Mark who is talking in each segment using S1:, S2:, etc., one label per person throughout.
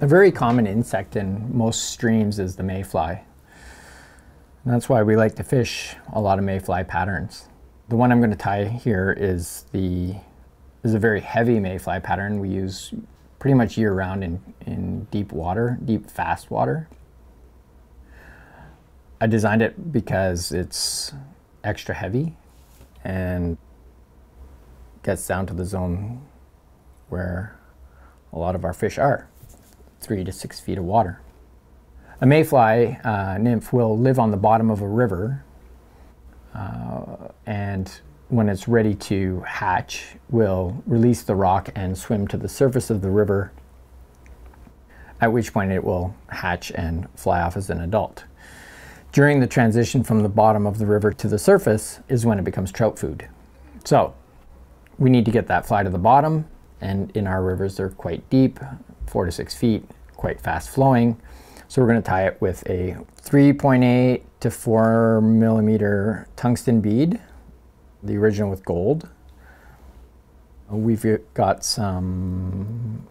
S1: A very common insect in most streams is the mayfly. And that's why we like to fish a lot of mayfly patterns. The one I'm going to tie here is the is a very heavy mayfly pattern we use pretty much year round in, in deep water, deep fast water. I designed it because it's extra heavy and gets down to the zone where a lot of our fish are, three to six feet of water. A mayfly uh, nymph will live on the bottom of a river uh, and when it's ready to hatch will release the rock and swim to the surface of the river at which point it will hatch and fly off as an adult. During the transition from the bottom of the river to the surface is when it becomes trout food. So we need to get that fly to the bottom and in our rivers they're quite deep, four to six feet, quite fast flowing. So we're going to tie it with a 3.8 to 4 millimeter tungsten bead, the original with gold. We've got some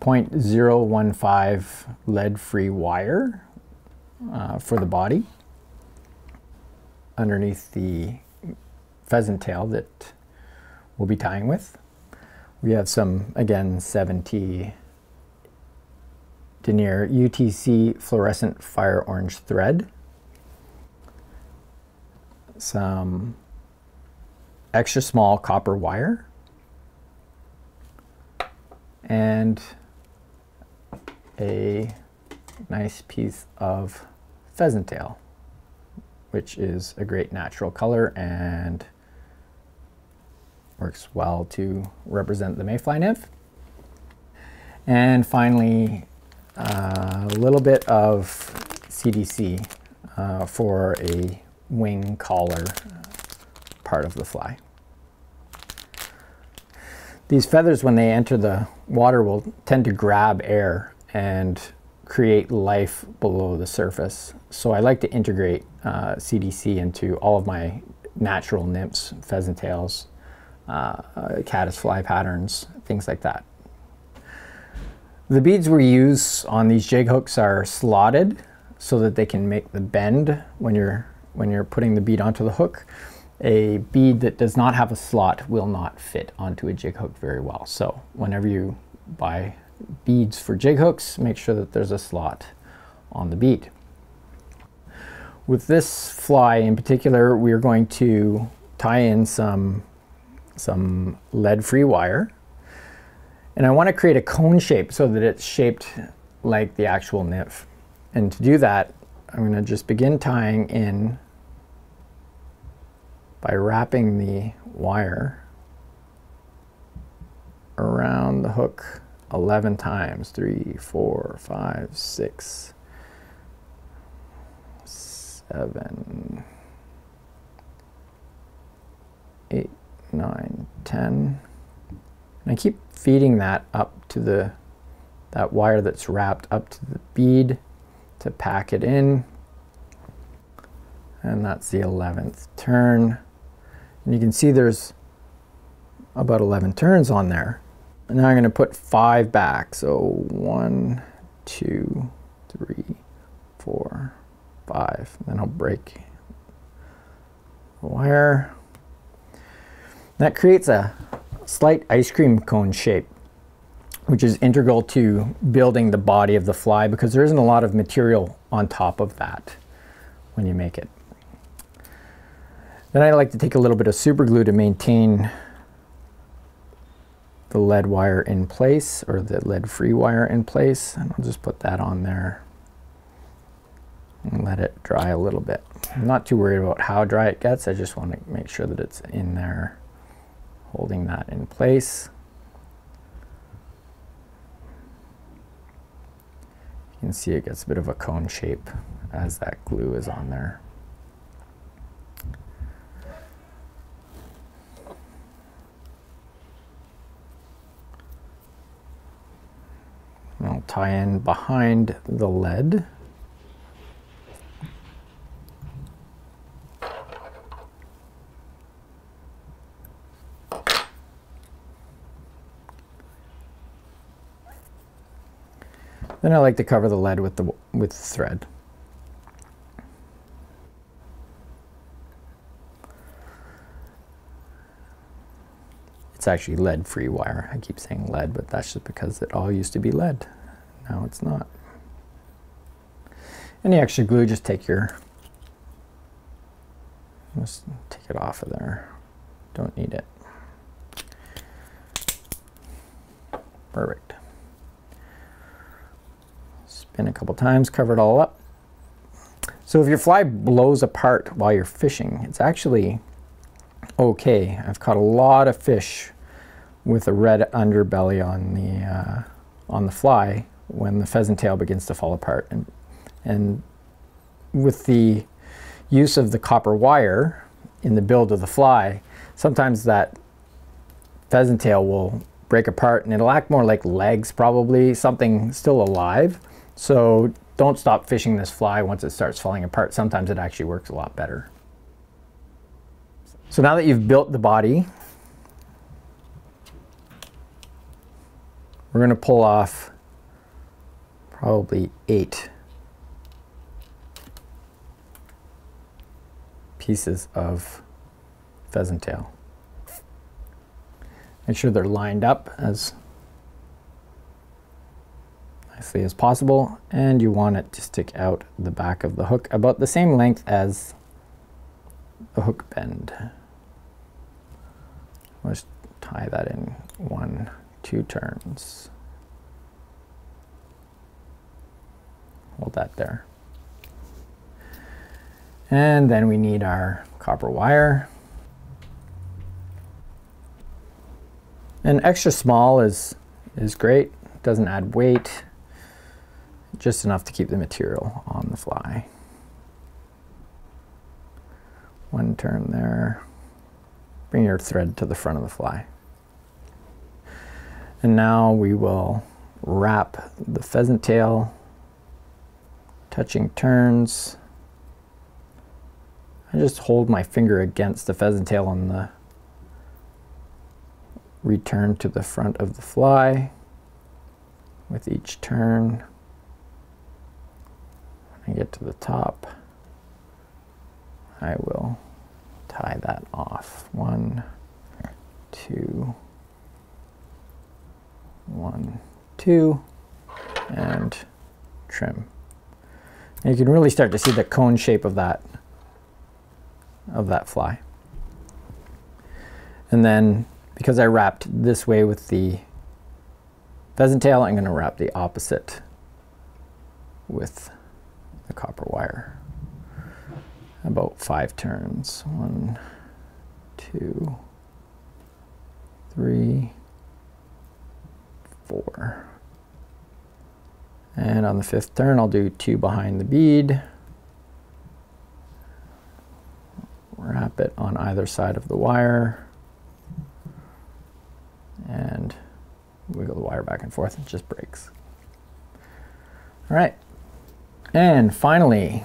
S1: 0.015 lead-free wire uh, for the body underneath the pheasant tail that we'll be tying with. We have some, again, 7T denier UTC fluorescent fire orange thread, some extra small copper wire, and a nice piece of pheasant tail, which is a great natural color and works well to represent the mayfly nymph. And finally, a little bit of CDC uh, for a wing collar part of the fly. These feathers, when they enter the water, will tend to grab air and create life below the surface. So I like to integrate uh, CDC into all of my natural nymphs, pheasant tails, uh, caddis fly patterns, things like that. The beads we use on these jig hooks are slotted so that they can make the bend when you're, when you're putting the bead onto the hook. A bead that does not have a slot will not fit onto a jig hook very well. So whenever you buy beads for jig hooks, make sure that there's a slot on the bead. With this fly in particular, we're going to tie in some some lead-free wire. And I want to create a cone shape so that it's shaped like the actual nymph. And to do that, I'm going to just begin tying in by wrapping the wire around the hook 11 times. Three, four, five, six, seven, eight, 9, 10. And I keep feeding that up to the, that wire that's wrapped up to the bead to pack it in. And that's the 11th turn. And you can see there's about 11 turns on there. And now I'm going to put five back. So one, two, three, four, five. Then I'll break the wire. That creates a slight ice cream cone shape, which is integral to building the body of the fly because there isn't a lot of material on top of that when you make it. Then I like to take a little bit of super glue to maintain the lead wire in place or the lead free wire in place and I'll just put that on there and let it dry a little bit. I'm not too worried about how dry it gets, I just want to make sure that it's in there holding that in place. You can see it gets a bit of a cone shape as that glue is on there. I'll tie in behind the lead. Then I like to cover the lead with the with the thread. It's actually lead-free wire. I keep saying lead, but that's just because it all used to be lead. Now it's not. Any extra glue, just take your, just take it off of there. Don't need it. Perfect. Spin a couple times, cover it all up. So if your fly blows apart while you're fishing, it's actually okay. I've caught a lot of fish with a red underbelly on the uh, on the fly when the pheasant tail begins to fall apart, and and with the use of the copper wire in the build of the fly, sometimes that pheasant tail will break apart and it'll act more like legs, probably something still alive. So don't stop fishing this fly once it starts falling apart. Sometimes it actually works a lot better. So now that you've built the body, we're going to pull off probably eight pieces of pheasant tail. Make sure they're lined up as nicely as possible and you want it to stick out the back of the hook about the same length as the hook bend. Let's tie that in one, two turns. Hold that there. And then we need our copper wire. And extra small is, is great. Doesn't add weight. Just enough to keep the material on the fly. One turn there. Bring your thread to the front of the fly. And now we will wrap the pheasant tail, touching turns. I just hold my finger against the pheasant tail on the return to the front of the fly with each turn. I get to the top, I will tie that off. One, two, one, two, and trim. And you can really start to see the cone shape of that of that fly. And then because I wrapped this way with the pheasant tail, I'm going to wrap the opposite with the copper wire about five turns. One, two, three, four. And on the fifth turn, I'll do two behind the bead. Wrap it on either side of the wire. And wiggle the wire back and forth, it just breaks. All right. And finally,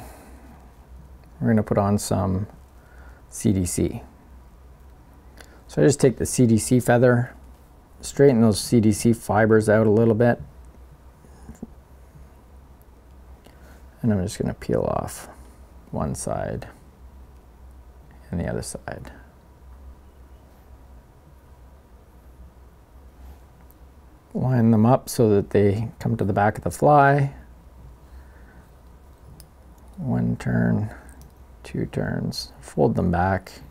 S1: we're going to put on some CDC. So I just take the CDC feather, straighten those CDC fibers out a little bit, and I'm just going to peel off one side and the other side. Line them up so that they come to the back of the fly. One turn two turns, fold them back,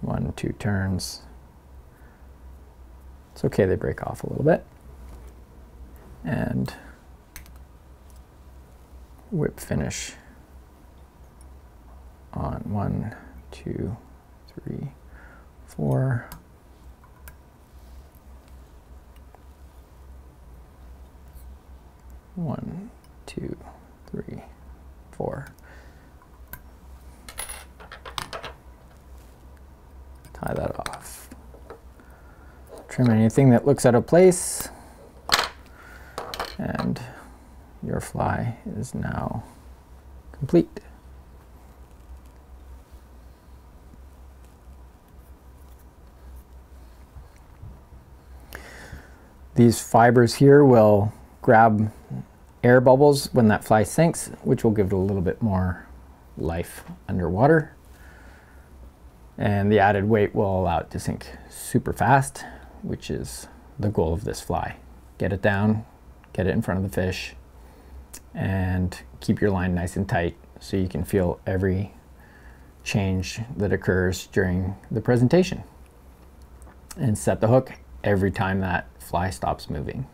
S1: one, two turns. It's okay, they break off a little bit. And whip finish on one, two, three, four. One, two, three, four. Tie that off. Trim anything that looks out of place. And your fly is now complete. These fibers here will grab air bubbles when that fly sinks, which will give it a little bit more life underwater. And the added weight will allow it to sink super fast, which is the goal of this fly. Get it down, get it in front of the fish, and keep your line nice and tight so you can feel every change that occurs during the presentation. And set the hook every time that fly stops moving.